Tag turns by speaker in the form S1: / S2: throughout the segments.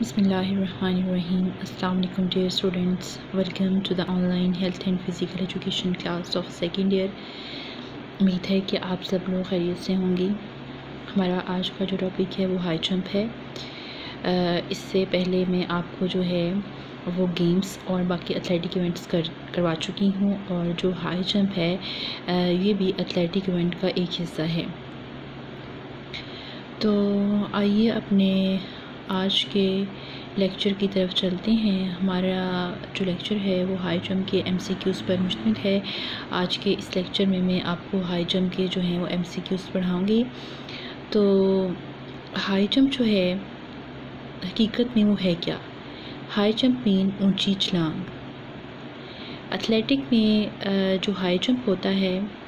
S1: बसमीम अल्लाम dear students, welcome to the online health and physical education class of second year. उम्मीद है कि आप सब लोग खैरियत से होंगे। हमारा आज का जो टॉपिक है वो हाई जंप है। इससे पहले मैं आपको जो है वो गेम्स और बाकी एथलेटिक इवेंट्स कर, करवा चुकी हूँ और जो हाई जंप है ये भी एथलेटिक इवेंट का एक हिस्सा है। तो आइए अपने आज के लेक्चर की तरफ़ चलते हैं। हमारा जो लेक्चर है, वो हाई जंप के एमसीक्यूज़ पर मुश्तमिल है। आज के इस लेक्चर में मैं आपको हाई जंप के जो हैं, वो एमसीक्यूज़ पढ़ाऊँगी। तो हाई जंप जो है, हकीकत में वो है क्या? हाई जंप मीन ऊँची छलांग। एथलेटिक में जो हाई जंप होता है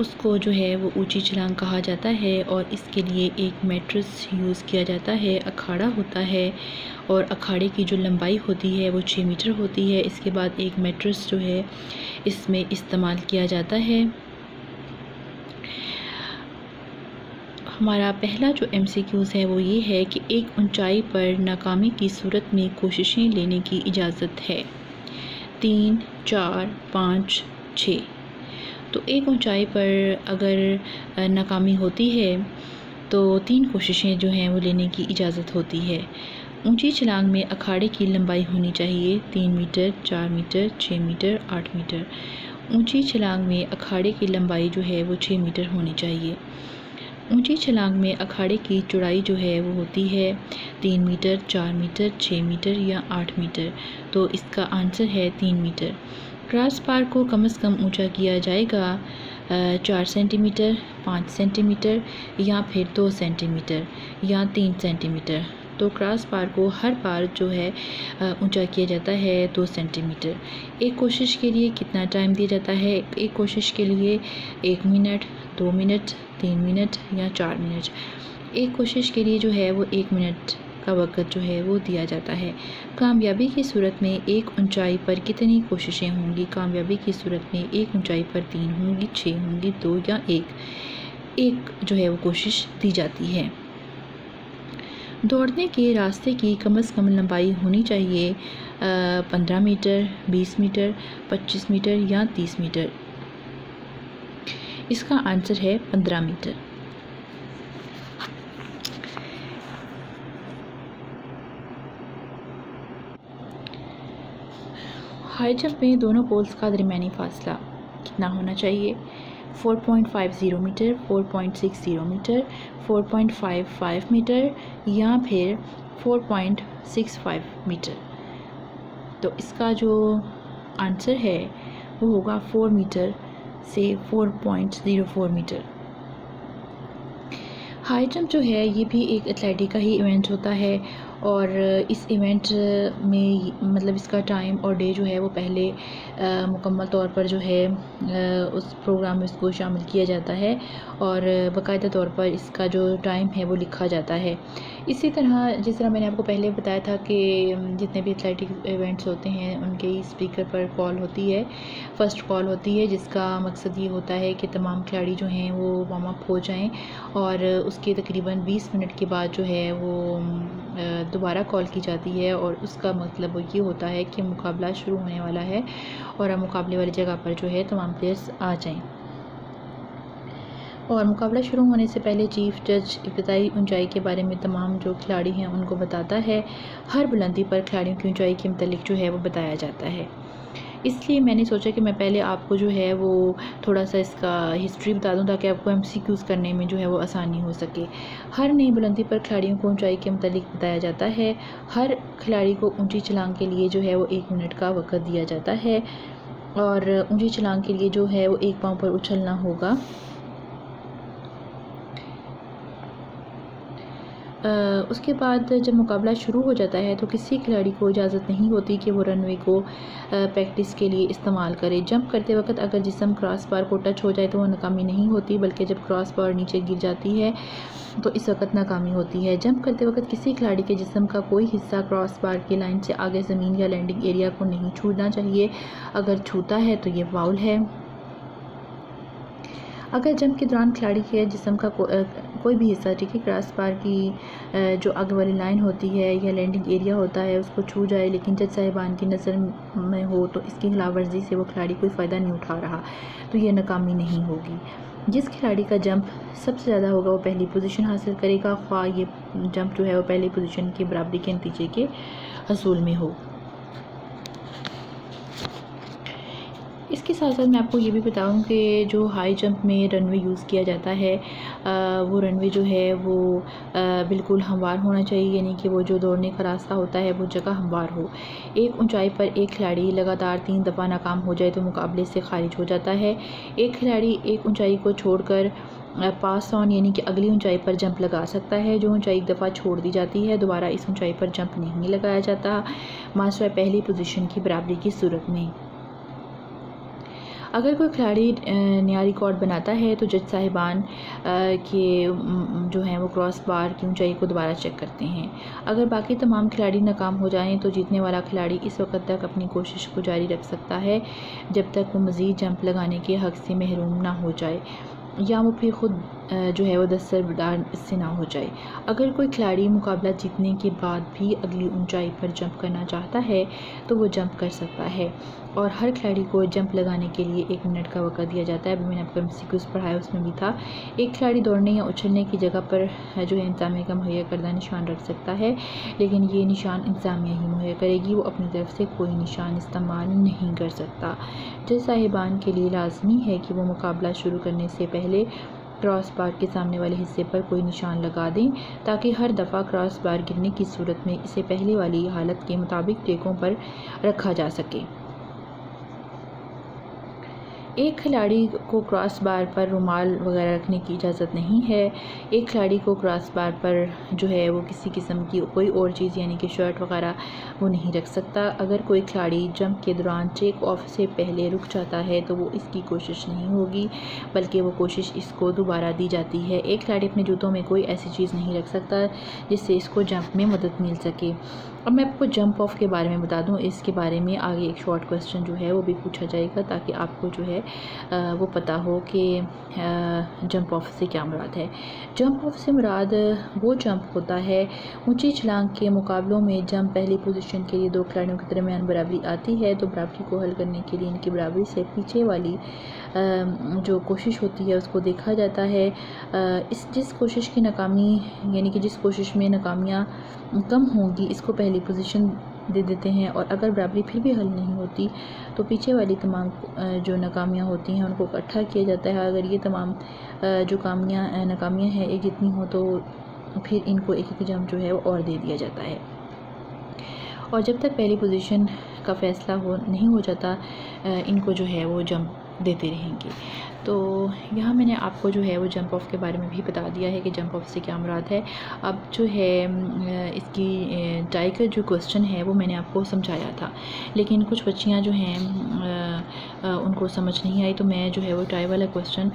S1: उसको जो है वो ऊँची छलांग कहा जाता है और इसके लिए एक मेट्रस यूज़ किया जाता है, अखाड़ा होता है और अखाड़े की जो लंबाई होती है वो छः मीटर होती है। इसके बाद एक मेट्रस जो है इसमें इस्तेमाल किया जाता है। हमारा पहला जो एम सी क्यूज़ है वो ये है कि एक ऊंचाई पर नाकामी की सूरत में कोशिशें लेने की इजाज़त है। तीन, चार, पाँच छः तो एक ऊंचाई पर अगर नाकामी होती है तो तीन कोशिशें जो हैं वो लेने की इजाज़त होती है। ऊँची छलांग में अखाड़े की लंबाई होनी चाहिए, तीन मीटर, चार मीटर छः मीटर, आठ मीटर। ऊँची छलांग में अखाड़े की लंबाई जो है वो छः मीटर होनी चाहिए। ऊँची छलांग में अखाड़े की चौड़ाई जो है वो होती है तीन मीटर, चार मीटर छः मीटर या आठ मीटर। तो इसका आंसर है तीन मीटर। क्रॉस बार को कम से कम ऊँचा किया जाएगा चार सेंटीमीटर, पाँच सेंटीमीटर या फिर दो सेंटीमीटर या तीन सेंटीमीटर। तो क्रॉस बार को हर बार जो है ऊँचा किया जाता है दो सेंटीमीटर। एक कोशिश के लिए कितना टाइम दिया जाता है? एक कोशिश के लिए एक मिनट, दो मिनट, तीन मिनट या चार मिनट। एक कोशिश के लिए जो है वो एक मिनट का वक़्त जो है वो दिया जाता है। कामयाबी की सूरत में एक ऊंचाई पर कितनी कोशिशें होंगी? कामयाबी की सूरत में एक ऊंचाई पर तीन होंगी छः होंगी, दो या एक? एक जो है वो कोशिश दी जाती है। दौड़ने के रास्ते की कम अज़ कम लंबाई होनी चाहिए पंद्रह मीटर, बीस मीटर, पच्चीस मीटर या तीस मीटर? इसका आंसर है पंद्रह मीटर। हाई जंप में दोनों पोल्स का दरमियानी फासला कितना होना चाहिए? 4.50 मीटर 4.60 मीटर 4.55 मीटर या फिर 4.65 मीटर? तो इसका जो आंसर है वो होगा 4 मीटर से 4.04 मीटर। हाई जंप जो है ये भी एक एथलेटिक का ही इवेंट होता है और इस इवेंट में मतलब इसका टाइम और डे जो है वो पहले मुकम्मल तौर पर जो है आ, उस प्रोग्राम में इसको शामिल किया जाता है और बाकायदा तौर पर इसका जो टाइम है वो लिखा जाता है। इसी तरह जिस तरह मैंने आपको पहले बताया था कि जितने भी एथलेटिक इवेंट्स होते हैं उनके ही स्पीकर पर कॉल होती है। फ़र्स्ट कॉल होती है जिसका मकसद ये होता है कि तमाम खिलाड़ी जो हैं वो वार्म अप हो जाएँ और उसके तकरीबन 20 मिनट के बाद जो है वो दोबारा कॉल की जाती है और उसका मतलब ये होता है कि मुकाबला शुरू होने वाला है और अब मुकाबले वाली जगह पर जो है तमाम प्लेयर्स आ जाएँ। और मुकाबला शुरू होने से पहले चीफ जज इब्तदाई ऊंचाई के बारे में तमाम जो खिलाड़ी हैं उनको बताता है। हर बुलंदी पर खिलाड़ियों की ऊंचाई के मतलब जो है वो बताया जाता है। इसलिए मैंने सोचा कि मैं पहले आपको जो है वो थोड़ा सा इसका हिस्ट्री बता दूँ ताकि आपको एम करने में जो है वो आसानी हो सके। हर नई बुलंदी पर खिलाड़ियों को ऊंचाई के मतलब बताया जाता है। हर खिलाड़ी को ऊँची छलांग के लिए जो है वो एक मिनट का वक़्त दिया जाता है और ऊँची छलांग के लिए जो है वो एक पाँव पर उछलना होगा। उसके बाद जब मुकाबला शुरू हो जाता है तो किसी खिलाड़ी को इजाज़त नहीं होती कि वो रनवे को प्रैक्टिस के लिए इस्तेमाल करे। जंप करते वक्त अगर जिसम क्रॉस बार को टच हो जाए तो वह नाकामी नहीं होती बल्कि जब क्रॉस बार नीचे गिर जाती है तो इस वक्त नाकामी होती है। जंप करते वक्त किसी खिलाड़ी के जिसम का कोई हिस्सा क्रॉस बार की लाइन से आगे ज़मीन या लैंडिंग एरिया को नहीं छूना चाहिए। अगर छूता है तो ये वाउल है। अगर जंप के दौरान खिलाड़ी के जिसम को, कोई भी हिस्सा, ठीक है? क्रॉस बार की जो आगे वाली लाइन होती है या लैंडिंग एरिया होता है, उसको छू जाए, लेकिन जज साहिबान की नज़र में हो तो इसकी खिलाफ वर्जी से वो खिलाड़ी कोई फ़ायदा नहीं उठा रहा तो ये नाकामी नहीं होगी। जिस खिलाड़ी का जंप सबसे ज़्यादा होगा, वो पहली पोजीशन हासिल करेगा। ख्वाह, ये जंप जो है, वो पहली पोजीशन की बराबरी के नतीजे के हसूल में हो। इसके साथ साथ मैं आपको ये भी बताऊँ कि जो हाई जंप में रनवे यूज़ किया जाता है वो रनवे जो है, वो बिल्कुल हमवार होना चाहिए, यानी कि वो जो दौड़ने का रास्ता होता है, वो जगह हमवार हो। एक ऊंचाई पर एक खिलाड़ी लगातार तीन दफ़ा नाकाम हो जाए तो मुकाबले से खारिज हो जाता है। एक खिलाड़ी एक ऊंचाई को छोड़कर पास ऑन, यानी कि अगली ऊंचाई पर जंप लगा सकता है, जो ऊंचाई एक दफ़ा छोड़ दी जाती है, दोबारा इस ऊंचाई पर जंप नहीं लगाया जाता। मास्टर पहली पोजीशन की बराबरी की सूरत में। अगर कोई खिलाड़ी नया रिकॉर्ड बनाता है तो जज साहिबान के जो हैं वो क्रॉस बार की ऊंचाई को दोबारा चेक करते हैं। अगर बाकी तमाम खिलाड़ी नाकाम हो जाएँ तो जीतने वाला खिलाड़ी इस वक्त तक अपनी कोशिश को जारी रख सकता है, जब तक वो मज़ीद जंप लगाने के हक़ से महरूम ना हो जाए। या वो फिर ख़ुद जो है वो दस सरदार इससे ना हो जाए। अगर कोई खिलाड़ी मुकाबला जीतने के बाद भी अगली ऊंचाई पर जंप करना चाहता है तो वो जंप कर सकता है। और हर खिलाड़ी को जंप लगाने के लिए एक मिनट का वक़्त दिया जाता है। अभी मैंने आपको एम सी पढ़ाया, उसमें भी था। एक खिलाड़ी दौड़ने या उछलने की जगह पर जो है इंतजामिया का मुहैया करदा निशान रख सकता है, लेकिन ये निशान इंतजामिया ही मुहैया करेगी। वो अपनी तरफ़ से कोई निशान इस्तेमाल नहीं कर सकता। जज साहिबान के लिए लाजमी है कि वो मुकाबला शुरू करने से पहले क्रॉस बार के सामने वाले हिस्से पर कोई निशान लगा दें, ताकि हर दफ़ा क्रॉस बार गिरने की सूरत में इसे पहले वाली हालत के मुताबिक टेकों पर रखा जा सके। एक खिलाड़ी को क्रॉस बार पर रुमाल वगैरह रखने की इजाज़त नहीं है। एक खिलाड़ी को क्रॉस बार पर जो है वो किसी किस्म की कोई और चीज़, यानी कि शर्ट वगैरह, वो नहीं रख सकता। अगर कोई खिलाड़ी जंप के दौरान चेक ऑफ़ से पहले रुक जाता है तो वो इसकी कोशिश नहीं होगी, बल्कि वो कोशिश इसको दोबारा दी जाती है। एक खिलाड़ी अपने जूतों में कोई ऐसी चीज़ नहीं रख सकता जिससे इसको जंप में मदद मिल सके। अब मैं आपको जंप ऑफ़ के बारे में बता दूँ। इसके बारे में आगे एक शॉर्ट क्वेश्चन जो है, वो भी पूछा जाएगा ताकि आपको जो है वो पता हो कि जंप ऑफ़ से क्या मुराद है। जंप ऑफ़ से मुराद, वो जंप होता है ऊँची छलांग के मुकाबलों में जंप पहली पोजीशन के लिए दो खिलाड़ियों के दरमियान बराबरी आती है तो बराबरी को हल करने के लिए इनकी बराबरी से पीछे वाली जो कोशिश होती है उसको देखा जाता है। इस, जिस कोशिश की नाकामी, यानी कि जिस कोशिश में नाकामियाँ कम होंगी, इसको पहली पोजीशन दे देते हैं और अगर बराबरी फिर भी हल नहीं होती तो पीछे वाली तमाम जो नाकामियाँ होती हैं, उनको इकट्ठा किया जाता है। अगर ये तमाम जो कामियाँ नाकामियाँ हैं, एक जितनी हो तो फिर इनको एक एक जम जो है, वो और दे दिया जाता है। और जब तक पहली पोजीशन का फ़ैसला हो, नहीं हो जाता इनको जो है, वो जम देते रहेंगे। तो यहाँ मैंने आपको जो है वो जंप ऑफ़ के बारे में भी बता दिया है कि जंप ऑफ़ से क्या मुराद है। अब जो है इसकी टाई का जो क्वेश्चन है वो मैंने आपको समझाया था। लेकिन कुछ बच्चियाँ जो हैं उनको समझ नहीं आई तो मैं जो है वो टाई वाला क्वेश्चन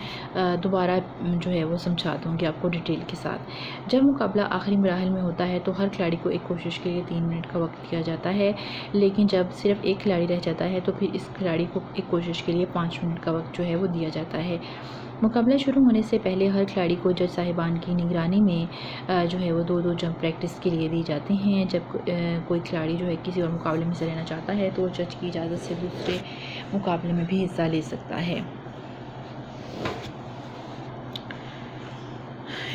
S1: दोबारा जो है वो समझा दूँगी आपको डिटेल के साथ। जब मुकाबला आखिरी मराहल में होता है तो हर खिलाड़ी को एक कोशिश के लिए तीन मिनट का वक्त दिया जाता है। लेकिन जब सिर्फ़ एक खिलाड़ी रह जाता है तो फिर इस खिलाड़ी को एक कोशिश के लिए पाँच मिनट का वक्त जो है वो दिया जाता है मुकाबला शुरू होने से पहले हर खिलाड़ी को जज साहिबान की निगरानी में जो है वो दो दो जंप प्रैक्टिस के लिए दी जाते हैं। जब कोई खिलाड़ी जो है किसी और मुकाबले में हिस्सा लेना चाहता है तो जज की इजाज़त से दूसरे मुकाबले में भी हिस्सा ले सकता है।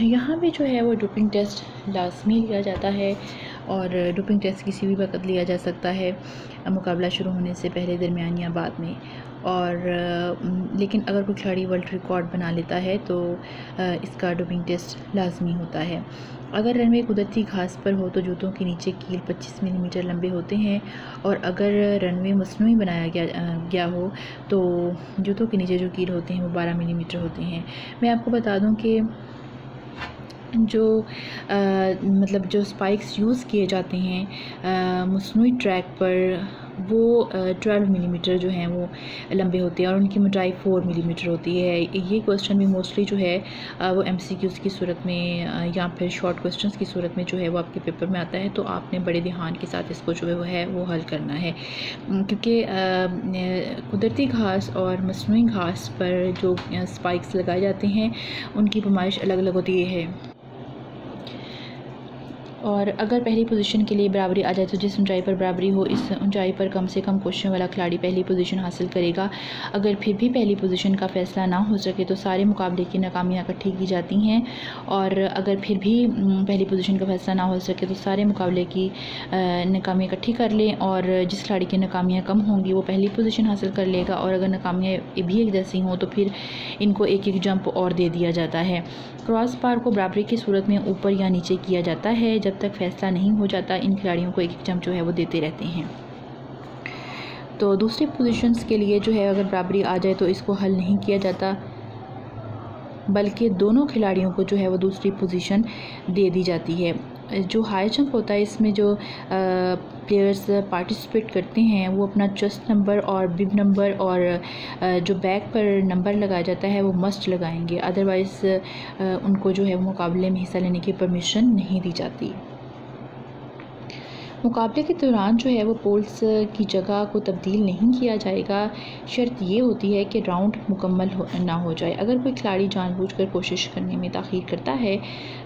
S1: यहाँ भी जो है वो डोपिंग टेस्ट लाजमी लिया जाता है और डोपिंग टेस्ट किसी भी वक्त लिया जा सकता है। मुकाबला शुरू होने से पहले दरमियान या बाद में और लेकिन अगर कोई खिलाड़ी वर्ल्ड रिकॉर्ड बना लेता है तो इसका डोपिंग टेस्ट लाजमी होता है। अगर रनवे कुदरती घास पर हो तो जूतों के नीचे कील 25 मिलीमीटर लंबे होते हैं और अगर रनवे मसनू बनाया गया गया हो तो जूतों के नीचे जो कील होते हैं वो 12 मिलीमीटर होते हैं। मैं आपको बता दूँ कि जो आ, मतलब जो स्पाइक्स यूज़ किए जाते हैं मसनू ट्रैक पर वो ट्वेल्व मिलीमीटर जो हैं वो लंबे होते हैं और उनकी मोटाई फोर मिलीमीटर होती है। ये क्वेश्चन भी मोस्टली जो है वो एम सी क्यूज़ की सूरत में या फिर शॉर्ट क्वेश्चन की सूरत में जो है वो आपके पेपर में आता है। तो आपने बड़े ध्यान के साथ इसको जो है वो है, वो हल करना है। क्योंकि कुदरती घास और मसनू घास पर जो स्पाइक्स लगाए जाते हैं, उनकी पमाइश अलग अलग होती है। और अगर पहली पोजीशन के लिए बराबरी आ जाए तो जिस ऊंचाई पर बराबरी हो, इस ऊंचाई पर कम से कम क्वेश्चन वाला खिलाड़ी पहली पोजीशन हासिल करेगा। अगर फिर भी पहली पोजीशन का फ़ैसला ना हो सके तो सारे मुकाबले की नाकामियाँ इकट्ठी की जाती हैं। और अगर फिर भी पहली पोजीशन का फ़ैसला ना हो सके तो सारे मुकाबले की नाकामियाँ इकट्ठी कर लें और जिस खिलाड़ी की नाकामियाँ कम होंगी वो पहली पोजीशन हासिल कर लेगा और अगर नाकामियाँ भी एक जैसी हों तो फिर इनको एक एक जंप और दे दिया जाता है। क्रॉस पार को बराबरी की सूरत में ऊपर या नीचे किया जाता है, जब तक फैसला नहीं हो जाता, इन खिलाड़ियों को एक एक जंप जो है वो देते रहते हैं। तो दूसरे पोजीशंस के लिए जो है अगर बराबरी आ जाए तो इसको हल नहीं किया जाता, बल्कि दोनों खिलाड़ियों को जो है वो दूसरी पोजीशन दे दी जाती है। जो हाई जंप होता है, इसमें जो प्लेयर्स पार्टिसिपेट करते हैं, वो अपना चेस्ट नंबर और बिब नंबर और जो बैक पर नंबर लगाया जाता है, वो मस्ट लगाएँगे। अदरवाइज़ उनको जो है मुकाबले में हिस्सा लेने की परमिशन नहीं दी जाती। मुकाबले के दौरान जो है वो पोल्स की जगह को तब्दील नहीं किया जाएगा। शर्त ये होती है कि राउंड मुकम्मल हो, ना हो जाए। अगर कोई खिलाड़ी जानबूझकर कोशिश करने में तखीर करता है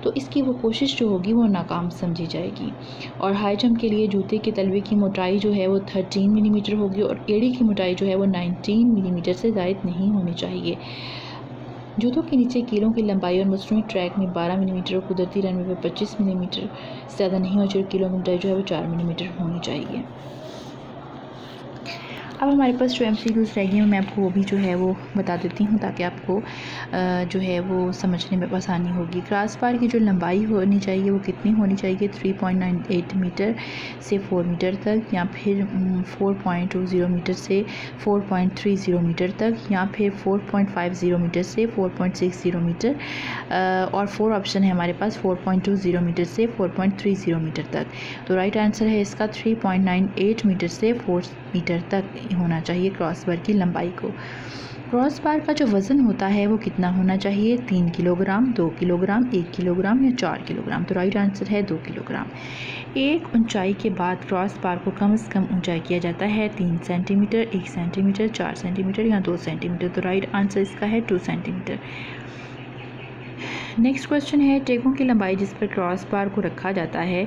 S1: तो इसकी वो कोशिश जो होगी वो नाकाम समझी जाएगी। और हाई जंप के लिए जूते के तलवे की मोटाई जो है वो थर्टीन मिलीमीटर होगी और एड़ी की मोटाई जो है वो नाइनटीन मिलीमीटर से ज़ायद नहीं होनी चाहिए। जूतों के नीचे कीलों की लंबाई और मसनू ट्रैक में 12 मिलीमीटर और कुदरती रनवे पर 25 मिलीमीटर से ज़्यादा नहीं होनी चाहिए कीलों की जो है वो चार मिलीमीटर होनी चाहिए। अब हमारे पास जो एम सी क्यूज़ रह गई मैं आपको वो भी जो है वो बता देती हूँ ताकि आपको जो है वो समझने में आसानी होगी। क्रॉस बार की जो लंबाई होनी चाहिए वो कितनी होनी चाहिए? Three point nine eight metre से फोर मीटर तक या फिर four point two zero metre से four point three zero metre तक या फिर four point five zero metre से four point six zero metre और फोर ऑप्शन है हमारे पास four point two zero metre से four point three zero metre तक। तो राइट आंसर है इसका three point nine eight metre से फोर मीटर तक होना चाहिए क्रॉस बार की लंबाई को। क्रॉस बार का जो वज़न होता है वो कितना होना चाहिए? तीन किलोग्राम, दो किलोग्राम, एक किलोग्राम या चार किलोग्राम? तो राइट आंसर है दो किलोग्राम। एक ऊंचाई के बाद क्रॉस बार को कम से कम ऊंचाई किया जाता है। तीन सेंटीमीटर, एक सेंटीमीटर, चार सेंटीमीटर या दो सेंटीमीटर। तो राइट आंसर इसका है टू सेंटीमीटर। नेक्स्ट क्वेश्चन है टेकों की लंबाई जिस पर क्रॉस बार को रखा जाता है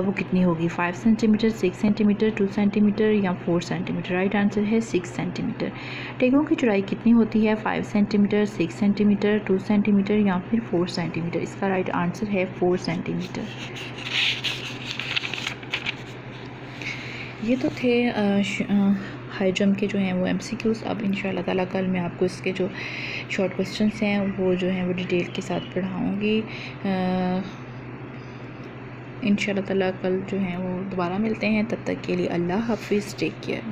S1: वो कितनी होगी? Five centimetre six centimetre two centimetre या फोर सेंटीमीटर राइट आंसर है सिक्स सेंटीमीटर टेकों की चौड़ाई कितनी होती है? Five centimetre six centimetre two centimetre या फिर फोर सेंटीमीटर इसका राइट आंसर है फोर सेंटीमीटर ये तो थे हाई जंप के जो हैं वो एम सी क्यूज़ अब इन ताला कल मैं आपको इसके जो शॉर्ट क्वेश्चन हैं, वो जो हैं वो डिटेल के साथ पढ़ाऊँगी। इन ताला कल जो हैं वो दोबारा मिलते हैं, तब तक के लिए अल्लाह हाफिज़ टेक केयर